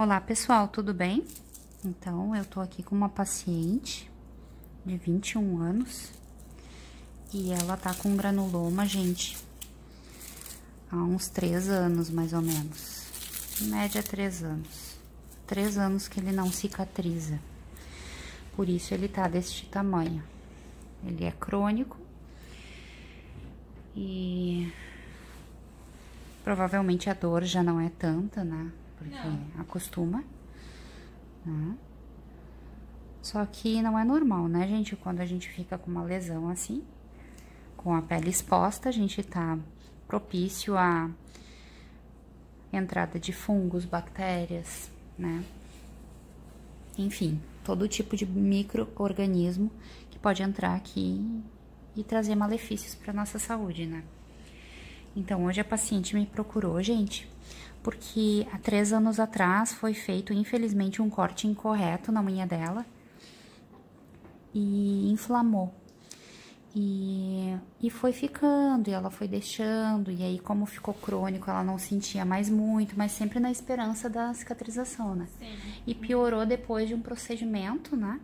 Olá, pessoal, tudo bem? Então, eu tô aqui com uma paciente de 21 anos e ela tá com granuloma, gente, há uns 3 anos, mais ou menos. Em média, 3 anos. 3 anos que ele não cicatriza. Por isso, ele tá deste tamanho. Ele é crônico e provavelmente a dor já não é tanta, né? Porque não. acostuma. Né? Só que não é normal, né, gente? Quando a gente fica com uma lesão assim, com a pele exposta, a gente tá propício a entrada de fungos, bactérias, né? Enfim, todo tipo de microorganismo que pode entrar aqui e trazer malefícios para nossa saúde, né? Então, hoje a paciente me procurou, gente, porque há três anos atrás foi feito, infelizmente, um corte incorreto na unha dela e inflamou. E, e foi ficando, e ela foi deixando, e aí, como ficou crônico, ela não sentia mais muito, mas sempre na esperança da cicatrização, né? Sim. E piorou depois de um procedimento, né?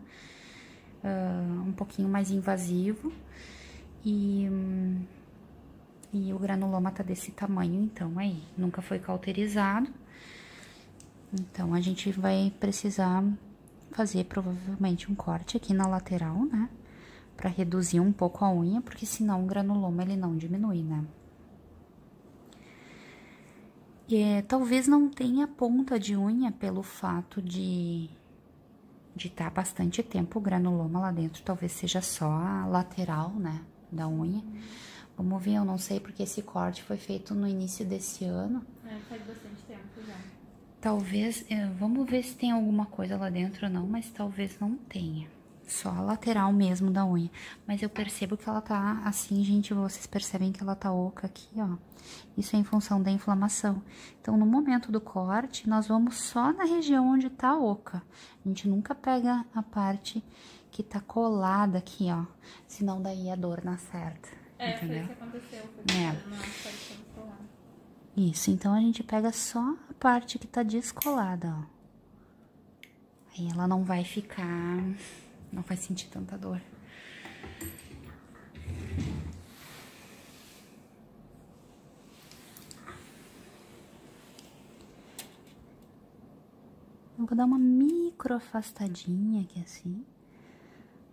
Uh, um pouquinho mais invasivo. E. Hum, e o granuloma tá desse tamanho, então, aí. Nunca foi cauterizado. Então, a gente vai precisar fazer provavelmente um corte aqui na lateral, né? Pra reduzir um pouco a unha, porque senão o granuloma ele não diminui, né? É, talvez não tenha ponta de unha pelo fato de de estar tá bastante tempo o granuloma lá dentro, talvez seja só a lateral, né, da unha. Vamos ver, eu não sei porque esse corte foi feito no início desse ano. É, faz bastante tempo já. Talvez, é, vamos ver se tem alguma coisa lá dentro ou não, mas talvez não tenha. Só a lateral mesmo da unha. Mas eu percebo que ela tá assim, gente, vocês percebem que ela tá oca aqui, ó. Isso é em função da inflamação. Então, no momento do corte, nós vamos só na região onde tá oca. A gente nunca pega a parte que tá colada aqui, ó. Senão daí a dor não acerta. É, entendeu? foi isso que aconteceu. Foi é. Isso, então a gente pega só a parte que tá descolada, ó. Aí ela não vai ficar, não vai sentir tanta dor. Eu vou dar uma micro afastadinha aqui assim,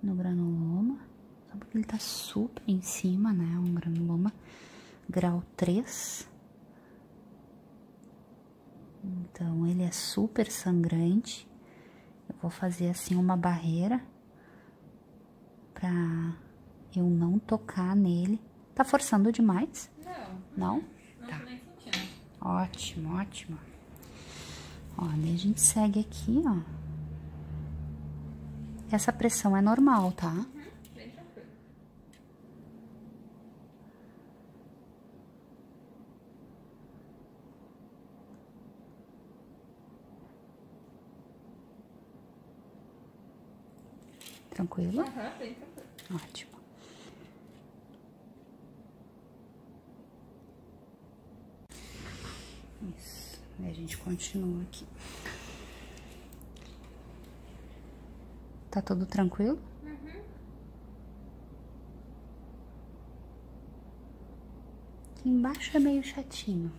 no granuloma. Só porque ele tá super em cima, né? Um granuloma grau 3. Então, ele é super sangrante. Eu vou fazer assim uma barreira pra eu não tocar nele. Tá forçando demais? Não. Não? Não tá. Ótimo, ótimo. Ó, daí a gente segue aqui, ó. Essa pressão é normal, tá? Tranquilo? Aham, bem tranquilo. Ótimo. Isso. E a gente continua aqui. Tá tudo tranquilo? Uhum. Aqui embaixo é meio chatinho.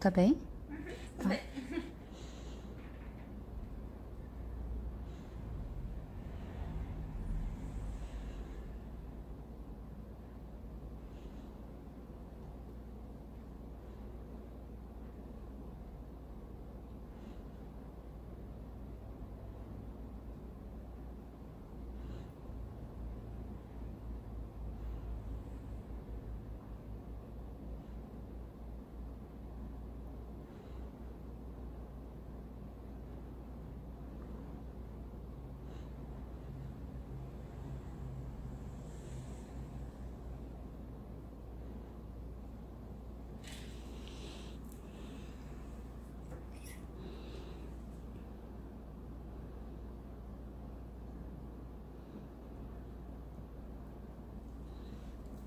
Tá bem?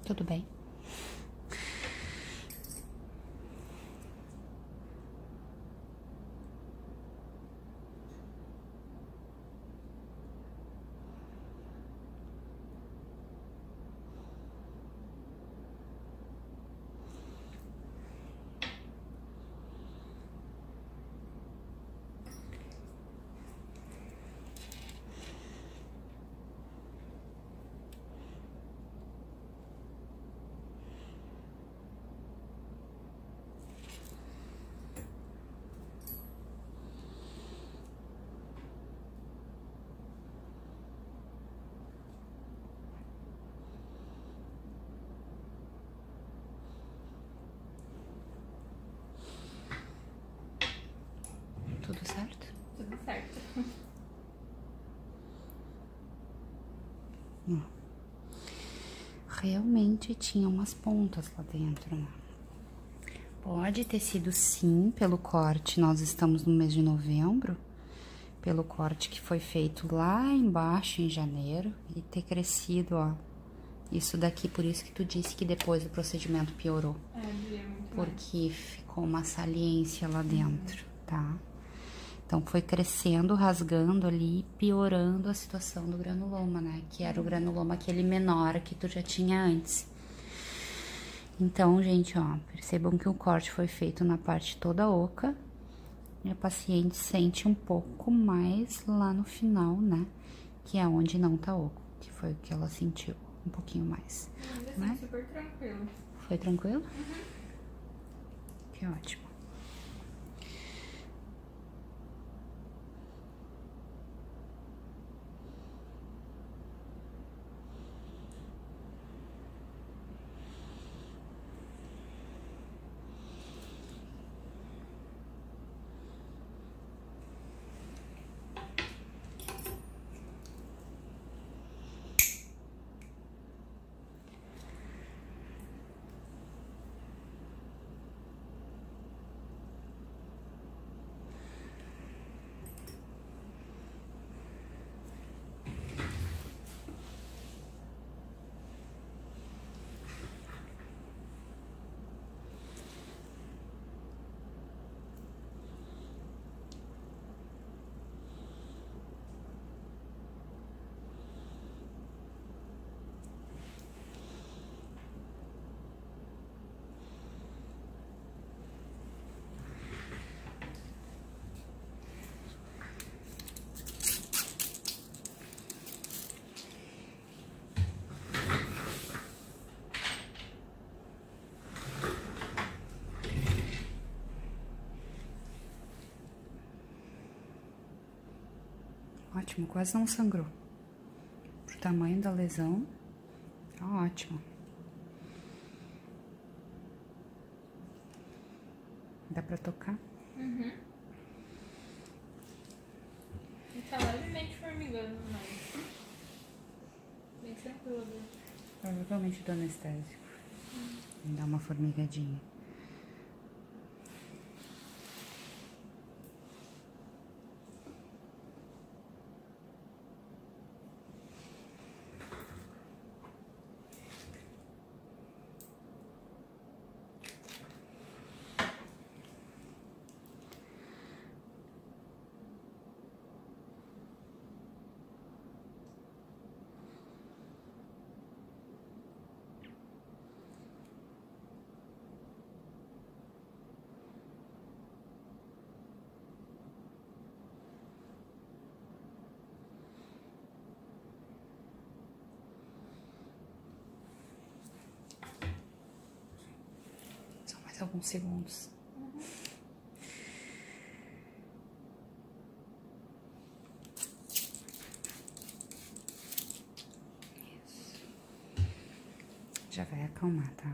Tudo bem? Tudo certo? Tudo certo. Realmente tinha umas pontas lá dentro, né? Pode ter sido sim pelo corte, nós estamos no mês de novembro, pelo corte que foi feito lá embaixo em janeiro e ter crescido, ó. Isso daqui, por isso que tu disse que depois o procedimento piorou. É, Porque ficou uma saliência lá dentro, tá? Então foi crescendo, rasgando ali, piorando a situação do granuloma, né? Que era o granuloma aquele menor que tu já tinha antes. Então, gente, ó, percebam que o corte foi feito na parte toda oca. E a paciente sente um pouco mais lá no final, né? Que é onde não tá oco, que foi o que ela sentiu, um pouquinho mais. Ainda assim, Né? super tranquilo. Foi tranquilo? Que ótimo. Ótimo, quase não sangrou. Pro tamanho da lesão, tá ótimo. Dá pra tocar? Uhum. E tá levemente formigando, mas. Bem tranquilo. Provavelmente do anestésico. Dá uma formigadinha. Alguns segundos. Isso. Já vai acalmar, tá?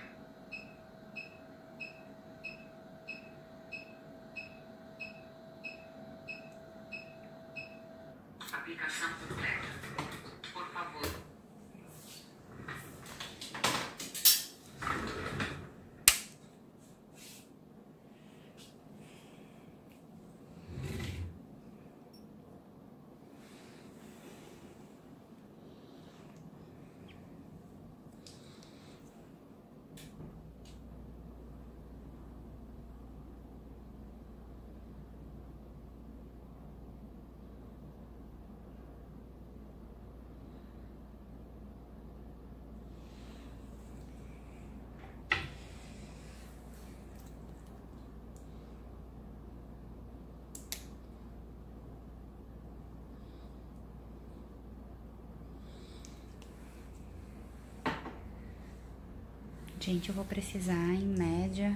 Gente, eu vou precisar, em média,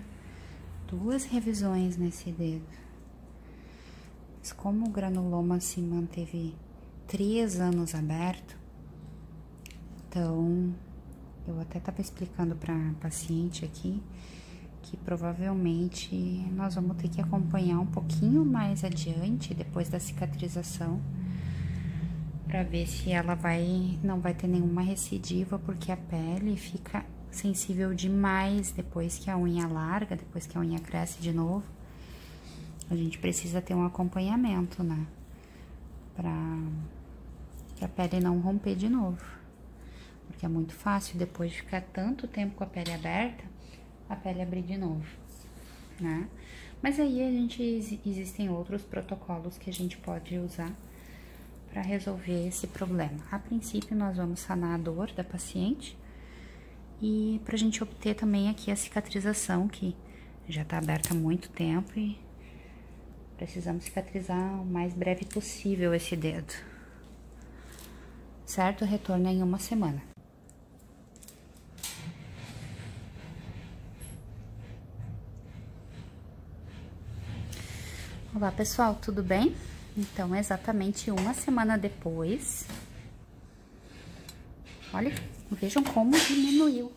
duas revisões nesse dedo. Mas como o granuloma se manteve três anos aberto, então eu até estava explicando para paciente aqui que provavelmente nós vamos ter que acompanhar um pouquinho mais adiante, depois da cicatrização, para ver se ela vai não vai ter nenhuma recidiva, porque a pele fica sensível demais depois que a unha larga, depois que a unha cresce de novo. A gente precisa ter um acompanhamento, né? Pra que a pele não romper de novo. Porque é muito fácil, depois de ficar tanto tempo com a pele aberta, a pele abrir de novo, né? Mas aí a gente existem outros protocolos que a gente pode usar para resolver esse problema. A princípio, nós vamos sanar a dor da paciente e pra gente obter também aqui a cicatrização, que já tá aberta há muito tempo e precisamos cicatrizar o mais breve possível esse dedo. Certo? Retorno em uma semana. Olá pessoal, tudo bem? Então, exatamente uma semana depois, olha Vejam como diminuiu.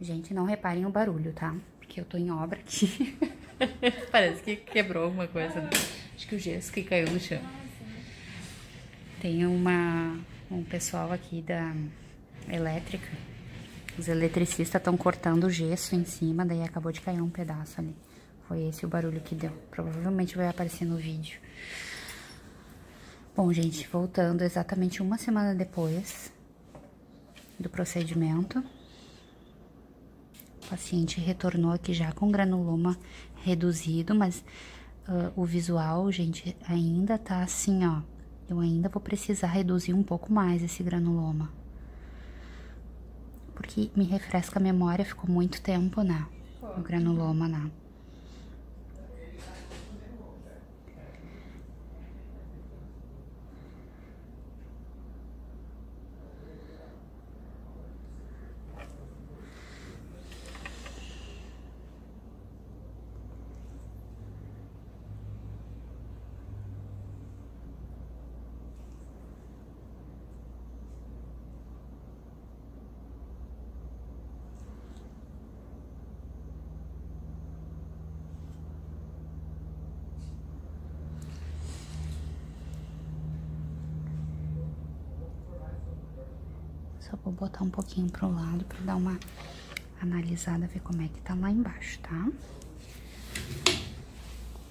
Gente, não reparem o barulho, tá? Porque eu tô em obra aqui. Parece que quebrou alguma coisa. Né? Acho que o gesso que caiu no chão. Tem uma, um pessoal aqui da elétrica. Os eletricistas estão cortando o gesso em cima, daí acabou de cair um pedaço ali. Foi esse o barulho que deu. Provavelmente vai aparecer no vídeo. Bom, gente, voltando exatamente uma semana depois, do procedimento. O paciente retornou aqui já com granuloma reduzido, mas uh, o visual, gente, ainda tá assim, ó. Eu ainda vou precisar reduzir um pouco mais esse granuloma. Porque me refresca a memória, ficou muito tempo, né? O granuloma, né? Só vou botar um pouquinho pro lado pra dar uma analisada, ver como é que tá lá embaixo, tá?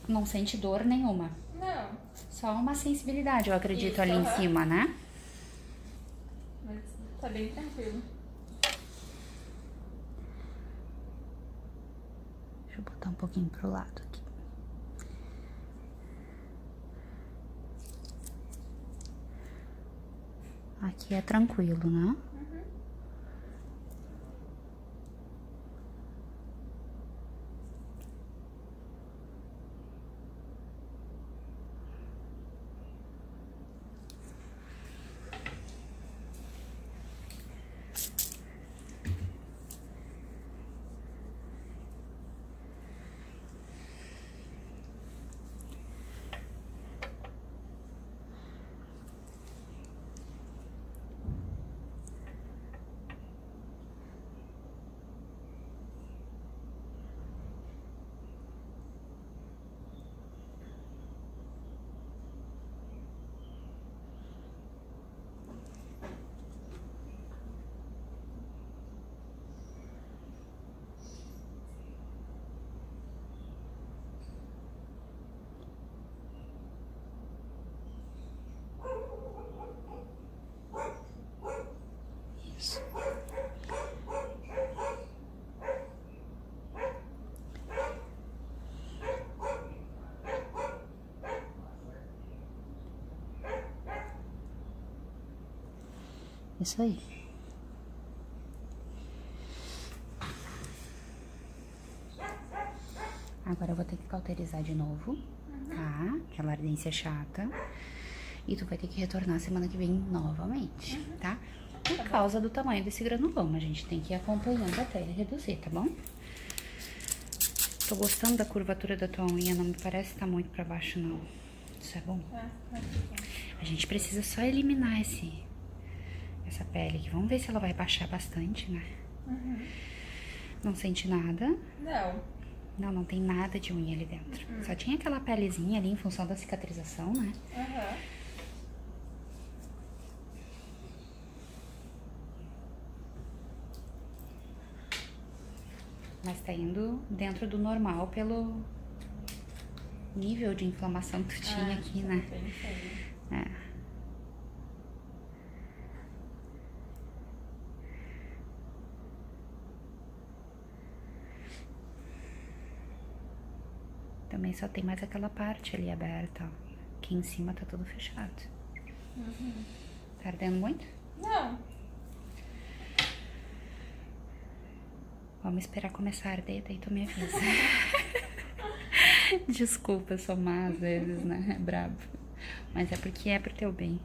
Não sente dor nenhuma? Não. Só uma sensibilidade, eu acredito, Isso, ali em cima, né? Mas tá bem tranquilo. Deixa eu botar um pouquinho pro lado aqui. Aqui é tranquilo, né? Isso aí. Agora eu vou ter que cauterizar de novo, tá? Aquela ardência chata. E tu vai ter que retornar semana que vem novamente, tá? Por causa do tamanho desse granuloma, a gente tem que ir acompanhando até ele reduzir, tá bom? Tô gostando da curvatura da tua unha, não me parece estar tá muito pra baixo, não. Isso é bom? É, A gente precisa só eliminar esse, essa pele aqui. Vamos ver se ela vai baixar bastante, né? Uhum. Não sente nada. Não. Não, não tem nada de unha ali dentro. Uhum. Só tinha aquela pelezinha ali em função da cicatrização, né? Aham. Mas tá indo dentro do normal pelo nível de inflamação que tu tinha Ah, aqui, né? bem. É. Também só tem mais aquela parte ali aberta, ó. Aqui em cima tá tudo fechado. Uhum. Tá ardendo muito? Não. Vamos esperar começar a arder, daí tu me avisa. Desculpa, eu sou má às vezes, né? É brabo. Mas é porque é pro teu bem.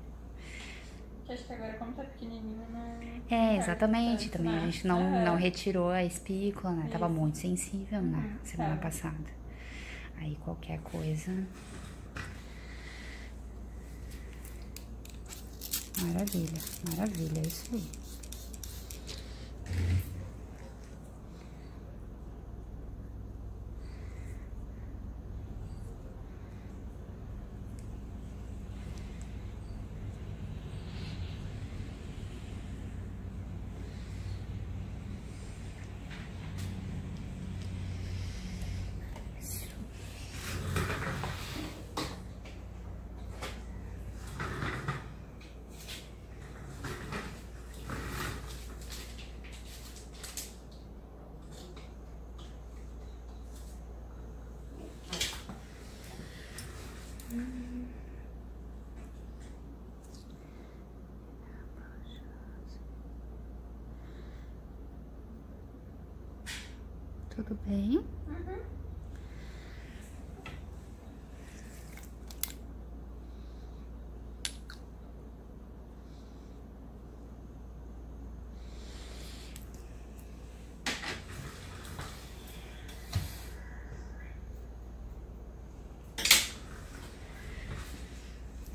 Acho que agora, como tá pequenininho, não. É, não exatamente. tanto, Também né? a gente não, não retirou a espícula, né? Tava Isso. muito sensível, né? Uhum, Semana tava. passada. Aí qualquer coisa. Maravilha, maravilha, é isso aí. Tudo bem?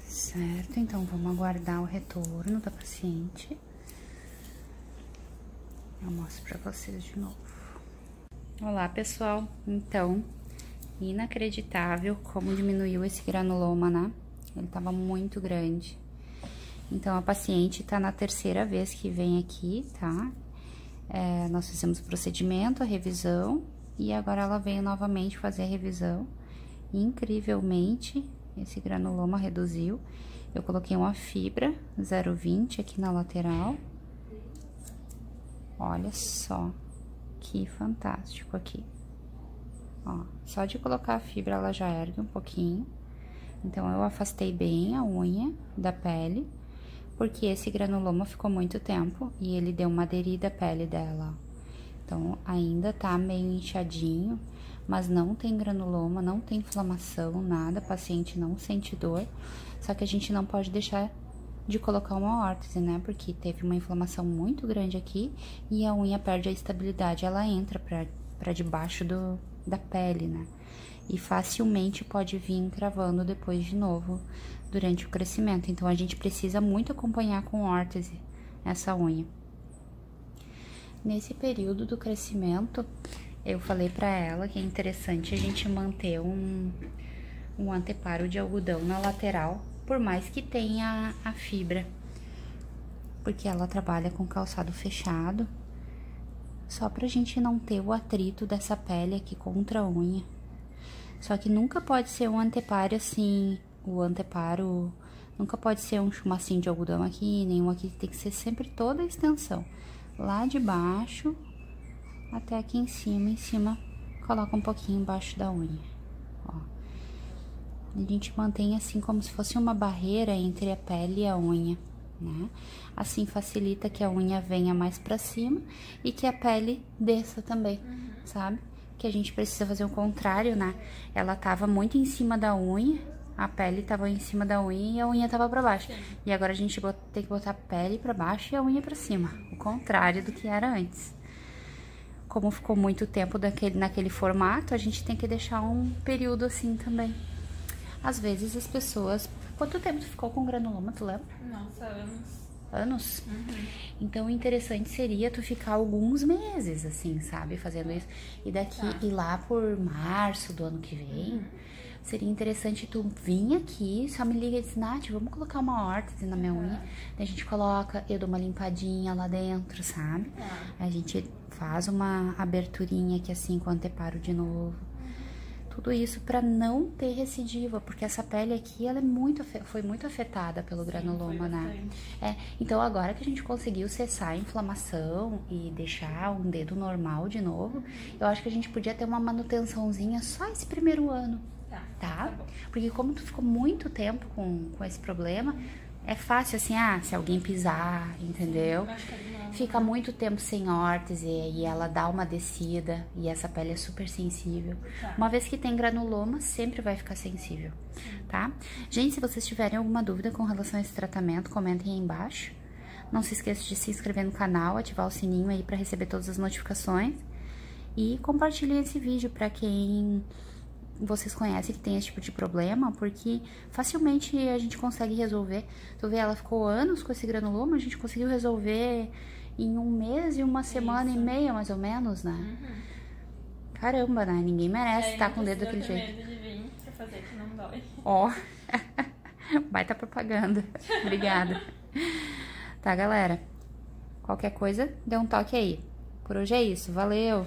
Certo, então vamos aguardar o retorno da paciente. Eu mostro pra vocês de novo. Olá, pessoal. Então, inacreditável como diminuiu esse granuloma, né? Ele tava muito grande. Então, a paciente tá na terceira vez que vem aqui, tá? É, nós fizemos o procedimento, a revisão, e agora ela veio novamente fazer a revisão. Incrivelmente, esse granuloma reduziu. Eu coloquei uma fibra 0,20 aqui na lateral. Olha só que fantástico aqui. Ó, só de colocar a fibra ela já ergue um pouquinho. Então, eu afastei bem a unha da pele, porque esse granuloma ficou muito tempo e ele deu uma aderida à pele dela. Então, ainda tá meio inchadinho, mas não tem granuloma, não tem inflamação, nada, paciente não sente dor. Só que a gente não pode deixar de colocar uma órtese, né? Porque teve uma inflamação muito grande aqui e a unha perde a estabilidade, ela entra pra debaixo do, da pele, né? E facilmente pode vir encravando depois de novo durante o crescimento. Então, a gente precisa muito acompanhar com órtese essa unha. Nesse período do crescimento, eu falei pra ela que é interessante a gente manter um, um anteparo de algodão na lateral, por mais que tenha a fibra, porque ela trabalha com calçado fechado, só pra gente não ter o atrito dessa pele aqui contra a unha. Só que nunca pode ser um anteparo assim, o anteparo nunca pode ser um chumacinho de algodão aqui, nenhum aqui, tem que ser sempre toda a extensão. Lá de baixo até aqui em cima, em cima coloca um pouquinho embaixo da unha, ó. A gente mantém assim como se fosse uma barreira entre a pele e a unha, né? Assim facilita que a unha venha mais pra cima e que a pele desça também, uhum. sabe? Que a gente precisa fazer o contrário, né? Ela tava muito em cima da unha, a pele tava em cima da unha e a unha tava pra baixo. Sim. E agora a gente tem que botar a pele pra baixo e a unha pra cima. O contrário do que era antes. Como ficou muito tempo daquele, naquele formato, a gente tem que deixar um período assim também. Às vezes as pessoas... Quanto tempo tu ficou com granuloma, tu lembra? Nossa, anos. Anos? Uhum. Então, o interessante seria tu ficar alguns meses, assim, sabe? Fazendo isso. E daqui, tá. ir lá por março do ano que vem... Uhum seria interessante tu vir aqui, só me liga e diz, Nath, vamos colocar uma órtese na minha unha. Daí a gente coloca, eu dou uma limpadinha lá dentro, sabe? É. A gente faz uma aberturinha aqui assim com o anteparo de novo. Tudo isso para não ter recidiva, porque essa pele aqui ela é muito, foi muito afetada pelo Sim, granuloma, né? É, então agora que a gente conseguiu cessar a inflamação e deixar um dedo normal de novo, eu acho que a gente podia ter uma manutençãozinha só esse primeiro ano tá? tá Porque como tu ficou muito tempo com, com esse problema, é fácil assim, ah, se alguém pisar, entendeu? Fica muito tempo sem órtese e ela dá uma descida e essa pele é super sensível. Tá. Uma vez que tem granuloma, sempre vai ficar sensível, tá? Gente, se vocês tiverem alguma dúvida com relação a esse tratamento, comentem aí embaixo. Não se esqueça de se inscrever no canal, ativar o sininho aí para receber todas as notificações. E compartilhem esse vídeo para quem vocês conhecem que tem esse tipo de problema, porque facilmente a gente consegue resolver. Tu vê, ela ficou anos com esse granuloma, a gente conseguiu resolver em um mês e uma semana Isso. e meia, mais ou menos, né? Uhum. Caramba, né? Ninguém merece estar tá com o dedo daquele jeito. Medo de vir pra fazer que não dói. Ó, oh. baita propaganda. Obrigada. tá, galera? Qualquer coisa, dê um toque aí. Por hoje é isso. Valeu!